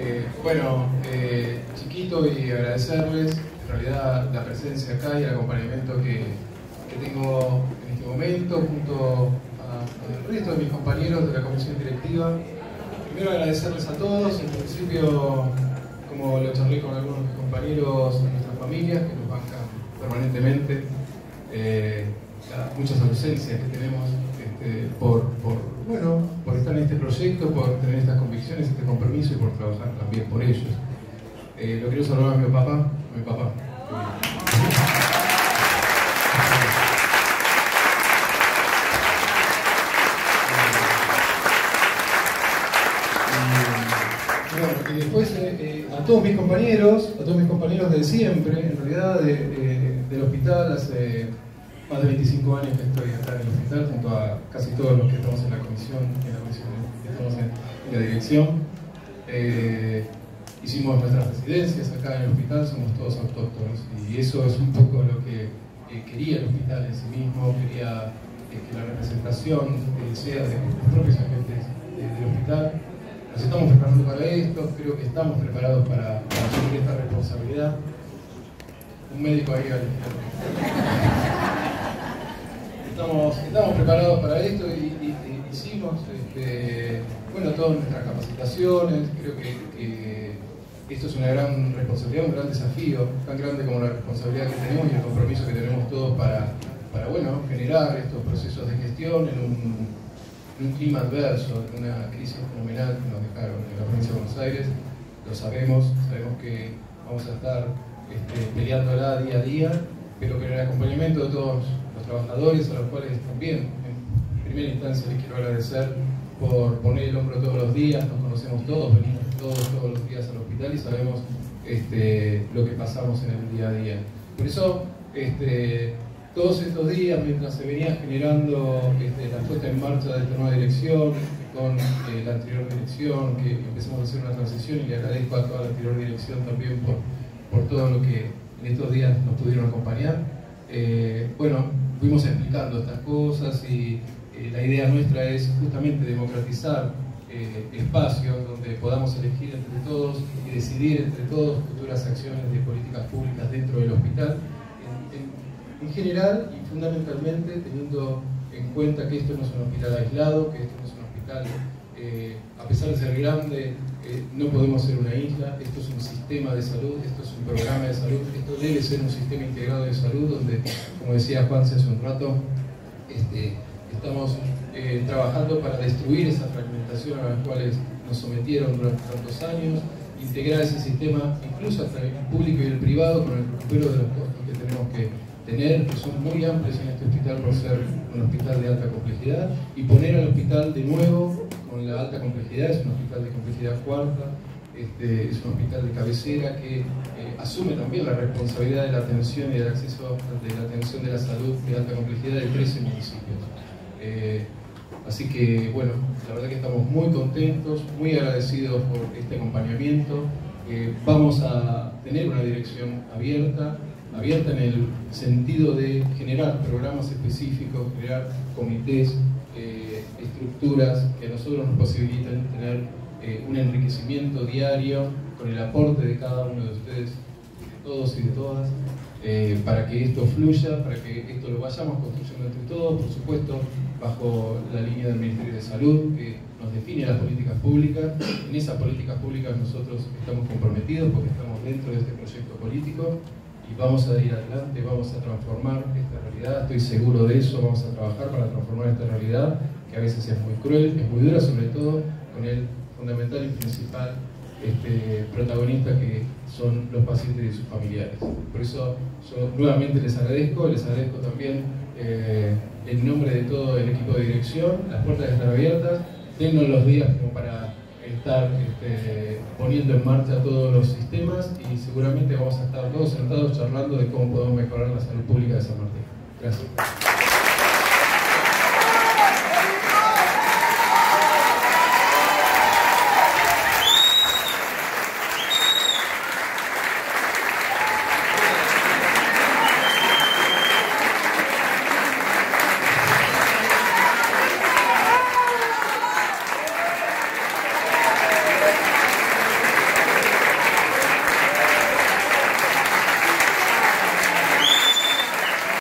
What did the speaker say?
Eh, bueno, eh, chiquito y agradecerles en realidad la presencia acá y el acompañamiento que, que tengo en este momento junto al resto de mis compañeros de la comisión directiva. Primero agradecerles a todos, en principio, como lo charlé con algunos de mis compañeros de nuestras familias que nos bancan permanentemente, eh, muchas ausencias que tenemos este, por, por, bueno, en este proyecto, por tener estas convicciones, este compromiso y por trabajar también por ellos. Eh, lo quiero saludar a mi papá, a mi papá. Bueno, y después eh, eh, a todos mis compañeros, a todos mis compañeros de siempre, en realidad de, del hospital hace más de 25 años que estoy acá en el hospital, junto a casi todos los que estamos en la comisión, la dirección. Eh, hicimos nuestras residencias acá en el hospital, somos todos autóctonos y eso es un poco lo que quería el hospital en sí mismo, quería eh, que la representación eh, sea de los propios agentes del hospital. Nos estamos preparando para esto, creo que estamos preparados para, para asumir esta responsabilidad. Un médico ahí al estamos, estamos preparados para esto y, hicimos este, bueno, todas nuestras capacitaciones. Creo que, esto es una gran responsabilidad, un gran desafío, tan grande como la responsabilidad que tenemos y el compromiso que tenemos todos para, para bueno, generar estos procesos de gestión en un, clima adverso, en una crisis fenomenal que nos dejaron en la provincia de Buenos Aires. Lo sabemos, sabemos que vamos a estar este, peleándola día a día, pero en el acompañamiento de todos trabajadores, a los cuales también en primera instancia les quiero agradecer por poner el hombro todos los días, nos conocemos todos, venimos todos, todos los días al hospital y sabemos este, lo que pasamos en el día a día. Por eso, este, todos estos días, mientras se venía generando este, la puesta en marcha de esta nueva dirección, con eh, la anterior dirección, que empezamos a hacer una transición y le agradezco a toda la anterior dirección también por, por todo lo que en estos días nos pudieron acompañar. Eh, bueno, fuimos explicando estas cosas y eh, la idea nuestra es justamente democratizar eh, espacios donde podamos elegir entre todos y decidir entre todos futuras acciones de políticas públicas dentro del hospital, en, en, en general y fundamentalmente teniendo en cuenta que esto no es un hospital aislado, que esto no es un hospital, eh, a pesar de ser grande, eh, no podemos ser una isla, esto es un sistema de salud, esto es un programa de salud, esto debe ser un sistema integrado de salud donde, como decía Juan hace un rato, este, estamos eh, trabajando para destruir esa fragmentación a la cual nos sometieron durante tantos años, integrar ese sistema incluso hasta el público y el privado con el recupero de los costos que tenemos que tener, que son muy amplios en este hospital por ser un hospital de alta complejidad, y poner al hospital de nuevo con la alta complejidad, es un hospital de complejidad cuarta, este, es un hospital de cabecera que eh, asume también la responsabilidad de la atención y del acceso de la atención de la salud de alta complejidad de 13 municipios. Eh, así que, bueno, la verdad que estamos muy contentos, muy agradecidos por este acompañamiento. Eh, vamos a tener una dirección abierta, abierta en el sentido de generar programas específicos, crear comités, estructuras que a nosotros nos posibiliten tener eh, un enriquecimiento diario con el aporte de cada uno de ustedes, de todos y de todas, eh, para que esto fluya, para que esto lo vayamos construyendo entre todos, por supuesto, bajo la línea del Ministerio de Salud, que nos define las políticas públicas. En esas políticas públicas nosotros estamos comprometidos porque estamos dentro de este proyecto político y vamos a ir adelante, vamos a transformar esta realidad, estoy seguro de eso, vamos a trabajar para transformar esta realidad, que a veces es muy cruel, es muy dura, sobre todo con el fundamental y principal este, protagonista que son los pacientes y sus familiares. Por eso yo nuevamente les agradezco, les agradezco también eh, en nombre de todo el equipo de dirección, las puertas están abiertas, tengo los días como para estar este, poniendo en marcha todos los sistemas y seguramente vamos a estar todos sentados charlando de cómo podemos mejorar la salud pública de San Martín. Gracias.